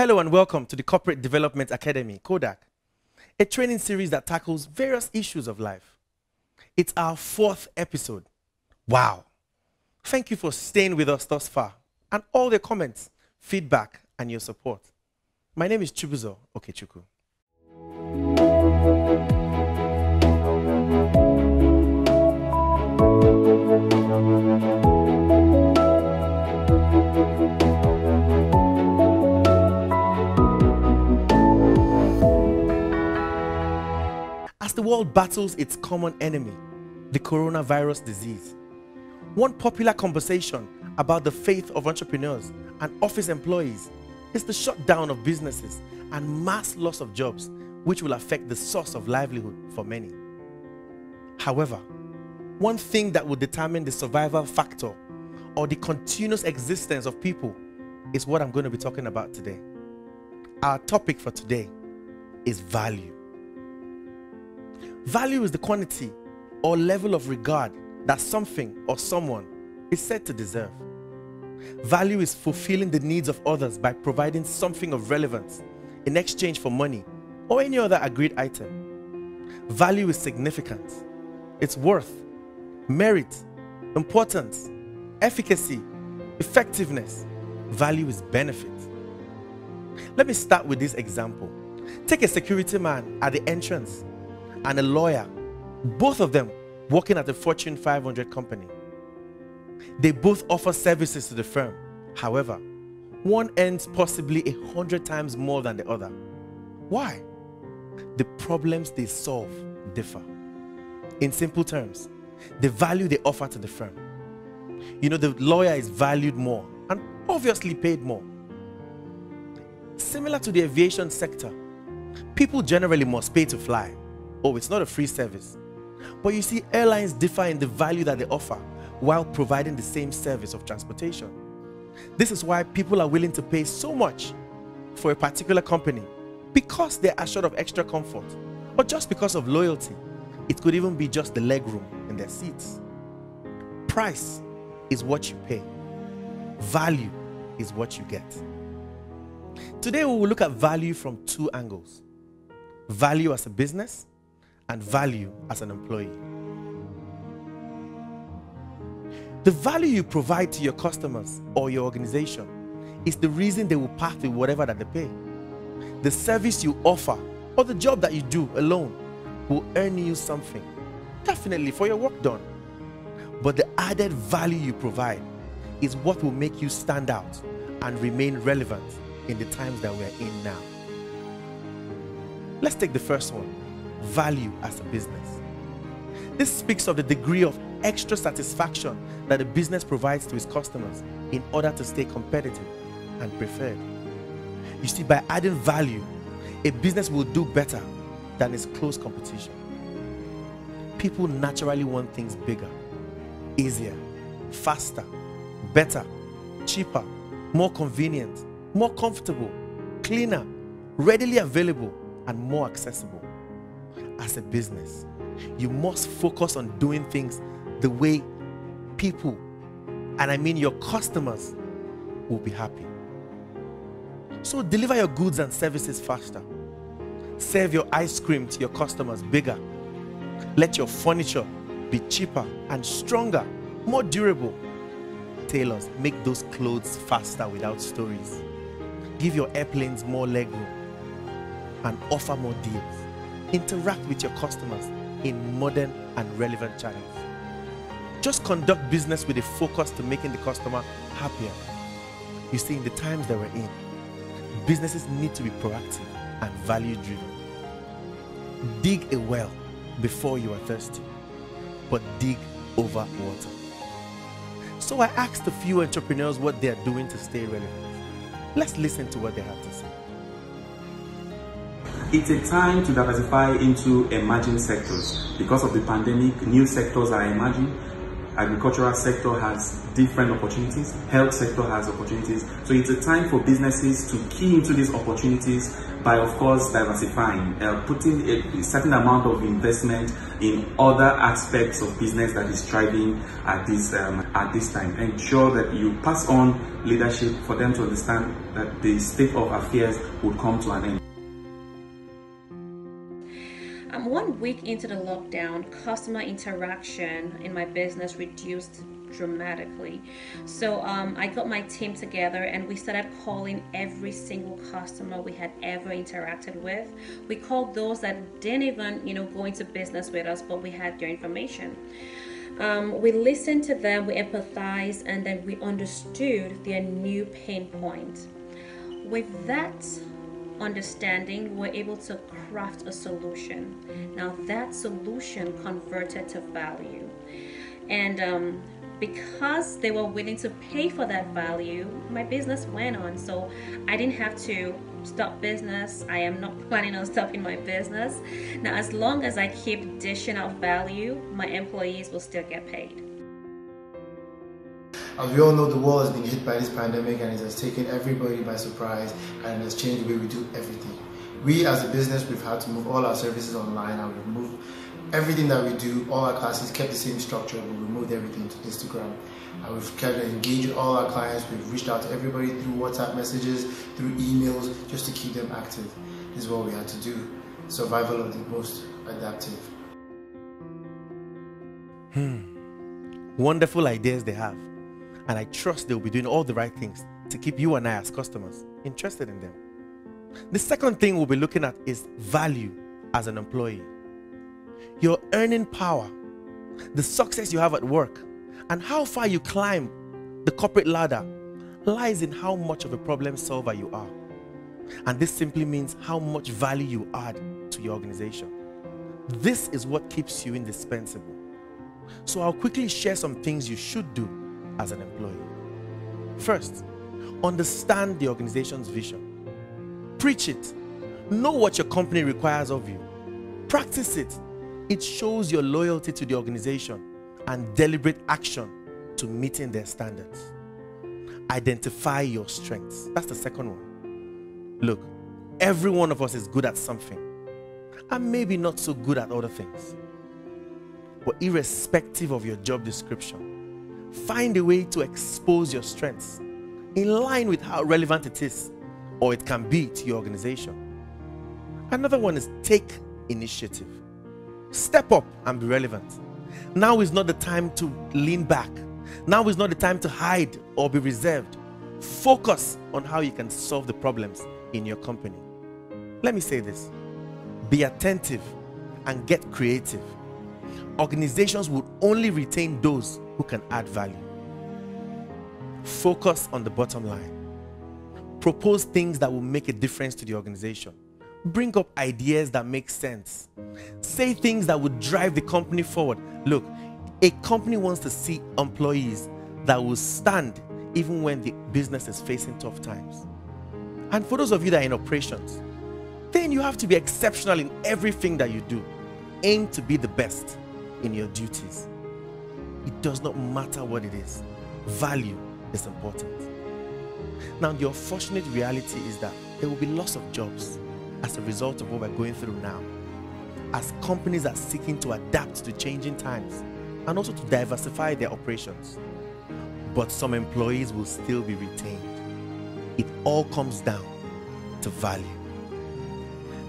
Hello and welcome to the Corporate Development Academy, CODAC, a training series that tackles various issues of life. It's our fourth episode. Wow. Thank you for staying with us thus far and all the comments, feedback, and your support. My name is Chibuzo Okechukwu. Battles its common enemy, the coronavirus disease, one popular conversation about the faith of entrepreneurs and office employees is the shutdown of businesses and mass loss of jobs, which will affect the source of livelihood for many. However, one thing that will determine the survival factor or the continuous existence of people is what I'm going to be talking about today. Our topic for today is value. Value is the quantity or level of regard that something or someone is said to deserve. Value is fulfilling the needs of others by providing something of relevance in exchange for money or any other agreed item. Value is significance, its worth, merit, importance, efficacy, effectiveness. Value is benefit. Let me start with this example. Take a security man at the entrance and a lawyer, both of them working at a Fortune 500 company. They both offer services to the firm. However, one earns possibly a hundred times more than the other. Why? The problems they solve differ. In simple terms, the value they offer to the firm. You know, the lawyer is valued more and obviously paid more. Similar to the aviation sector, people generally must pay to fly. Oh, it's not a free service. But you see, airlines differ in the value that they offer while providing the same service of transportation. This is why people are willing to pay so much for a particular company because they're assured of extra comfort or just because of loyalty. It could even be just the legroom in their seats. Price is what you pay, value is what you get. Today, we will look at value from two angles value as a business and value as an employee. The value you provide to your customers or your organization is the reason they will part with whatever that they pay. The service you offer or the job that you do alone will earn you something, definitely for your work done. But the added value you provide is what will make you stand out and remain relevant in the times that we're in now. Let's take the first one value as a business. This speaks of the degree of extra satisfaction that a business provides to its customers in order to stay competitive and preferred. You see, by adding value, a business will do better than its close competition. People naturally want things bigger, easier, faster, better, cheaper, more convenient, more comfortable, cleaner, readily available, and more accessible as a business, you must focus on doing things the way people, and I mean your customers, will be happy. So deliver your goods and services faster. Serve your ice cream to your customers bigger. Let your furniture be cheaper and stronger, more durable. Tailors, make those clothes faster without stories. Give your airplanes more legroom and offer more deals interact with your customers in modern and relevant channels. Just conduct business with a focus to making the customer happier. You see, in the times that we're in, businesses need to be proactive and value driven. Dig a well before you are thirsty, but dig over water. So I asked a few entrepreneurs what they are doing to stay relevant. Let's listen to what they have to say. It's a time to diversify into emerging sectors. Because of the pandemic, new sectors are emerging. Agricultural sector has different opportunities. Health sector has opportunities. So it's a time for businesses to key into these opportunities by, of course, diversifying, uh, putting a certain amount of investment in other aspects of business that is thriving at this um, at this time. Ensure that you pass on leadership for them to understand that the state of affairs would come to an end. One week into the lockdown, customer interaction in my business reduced dramatically. So um, I got my team together and we started calling every single customer we had ever interacted with. We called those that didn't even, you know, go into business with us, but we had their information. Um, we listened to them, we empathized, and then we understood their new pain point. With that understanding, we're able to craft a solution. Now, that solution converted to value. And um, because they were willing to pay for that value, my business went on. So I didn't have to stop business. I am not planning on stopping my business. Now, as long as I keep dishing out value, my employees will still get paid. As we all know, the world has been hit by this pandemic and it has taken everybody by surprise and has changed the way we do everything. We as a business, we've had to move all our services online and we've moved everything that we do, all our classes kept the same structure, but we moved everything to Instagram. And we've kept engaged all our clients. We've reached out to everybody through WhatsApp messages, through emails, just to keep them active. This is what we had to do. Survival of the most adaptive. Hmm. Wonderful ideas they have. And I trust they'll be doing all the right things to keep you and I as customers interested in them. The second thing we'll be looking at is value as an employee your earning power, the success you have at work, and how far you climb the corporate ladder lies in how much of a problem solver you are. And this simply means how much value you add to your organization. This is what keeps you indispensable. So I'll quickly share some things you should do as an employee. First, understand the organization's vision. Preach it. Know what your company requires of you. Practice it it shows your loyalty to the organization and deliberate action to meeting their standards. Identify your strengths. That's the second one. Look, every one of us is good at something and maybe not so good at other things. But irrespective of your job description, find a way to expose your strengths in line with how relevant it is or it can be to your organization. Another one is take initiative. Step up and be relevant. Now is not the time to lean back. Now is not the time to hide or be reserved. Focus on how you can solve the problems in your company. Let me say this be attentive and get creative. Organizations will only retain those who can add value. Focus on the bottom line. Propose things that will make a difference to the organization. Bring up ideas that make sense. Say things that would drive the company forward. Look, a company wants to see employees that will stand even when the business is facing tough times. And for those of you that are in operations, then you have to be exceptional in everything that you do. Aim to be the best in your duties. It does not matter what it is, value is important. Now, the unfortunate reality is that there will be loss of jobs as a result of what we're going through now. As companies are seeking to adapt to changing times and also to diversify their operations. But some employees will still be retained. It all comes down to value.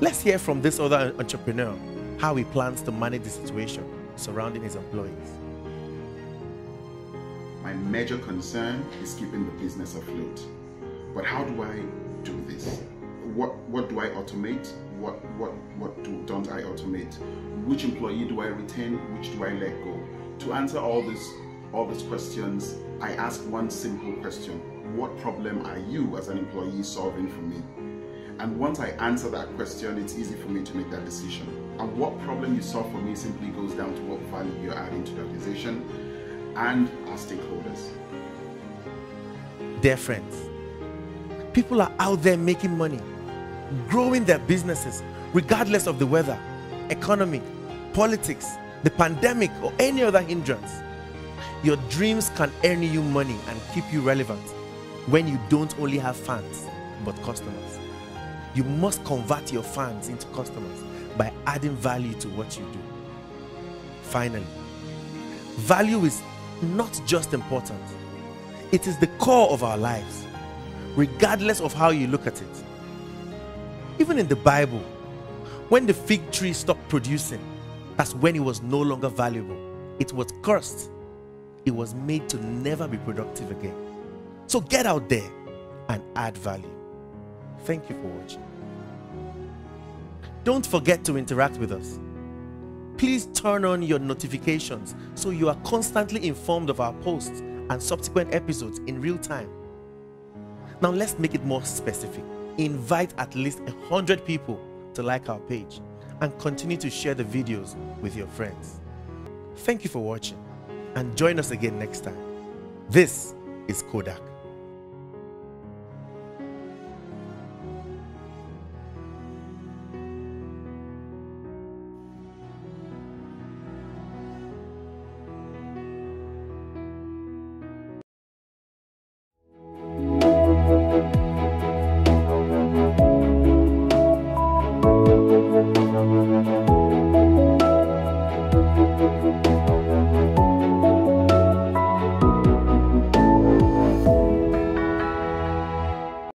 Let's hear from this other entrepreneur how he plans to manage the situation surrounding his employees. My major concern is keeping the business afloat. But how do I do this? what what do I automate? What what what do, don't I automate? Which employee do I retain? Which do I let go? To answer all this all these questions, I ask one simple question: What problem are you as an employee solving for me? And once I answer that question, it's easy for me to make that decision. And what problem you solve for me simply goes down to what value you're adding to the organization and our stakeholders. Dear friends, people are out there making money growing their businesses regardless of the weather, economy, politics, the pandemic, or any other hindrance. Your dreams can earn you money and keep you relevant when you don't only have fans but customers. You must convert your fans into customers by adding value to what you do. Finally, value is not just important, it is the core of our lives, regardless of how you look at it. Even in the Bible, when the fig tree stopped producing, that's when it was no longer valuable. It was cursed. It was made to never be productive again. So get out there and add value. Thank you for watching. Don't forget to interact with us. Please turn on your notifications so you are constantly informed of our posts and subsequent episodes in real time. Now let's make it more specific. Invite at least 100 people to like our page and continue to share the videos with your friends. Thank you for watching and join us again next time. This is CODAC.